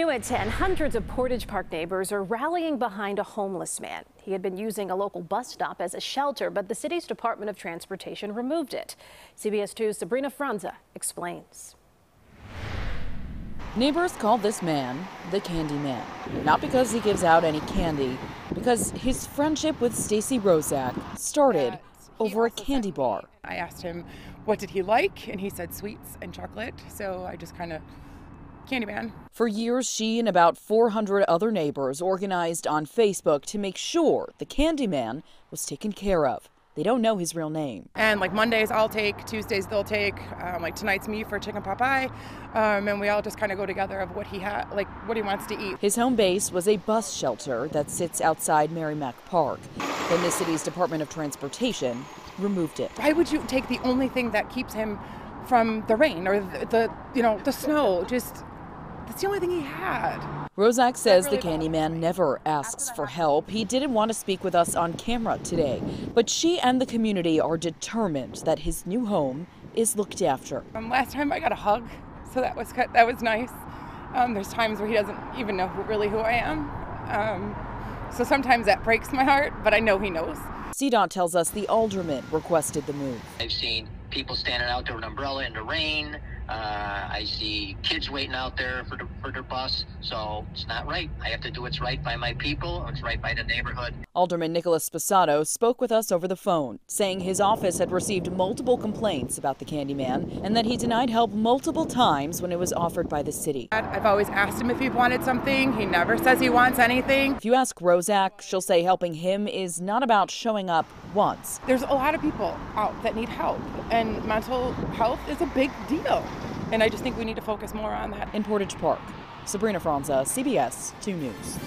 New at 10, hundreds of Portage Park neighbors are rallying behind a homeless man. He had been using a local bus stop as a shelter, but the city's Department of Transportation removed it. CBS 2's Sabrina Franza explains. Neighbors call this man the Candy Man, not because he gives out any candy, because his friendship with Stacy Roszak started over a candy bar. I asked him what did he like, and he said sweets and chocolate. So I just kind of Candyman. For years, she and about 400 other neighbors organized on Facebook to make sure the Candyman was taken care of. They don't know his real name. And like Mondays, I'll take, Tuesdays, they'll take. Um, like tonight's me for chicken pot pie. Um, and we all just kind of go together of what he had, like what he wants to eat. His home base was a bus shelter that sits outside Merrimac Park. Then the city's Department of Transportation removed it. Why would you take the only thing that keeps him from the rain or the, the you know, the snow? Just that's the only thing he had. Roszak says really the Candyman never asks for help. He didn't want to speak with us on camera today, but she and the community are determined that his new home is looked after. Um, last time I got a hug, so that was that was nice. Um, there's times where he doesn't even know who, really who I am. Um, so sometimes that breaks my heart, but I know he knows. CDOT tells us the alderman requested the move. I've seen people standing out there with an umbrella in the rain. Uh, I see kids waiting out there for, the, for their bus, so it's not right. I have to do what's right by my people, what's right by the neighborhood. Alderman Nicholas Sposato spoke with us over the phone, saying his office had received multiple complaints about the Candyman and that he denied help multiple times when it was offered by the city. I've always asked him if he wanted something. He never says he wants anything. If you ask Roszak, she'll say helping him is not about showing up once. There's a lot of people out that need help, and mental health is a big deal. And I just think we need to focus more on that. In Portage Park, Sabrina Franza, CBS 2 News.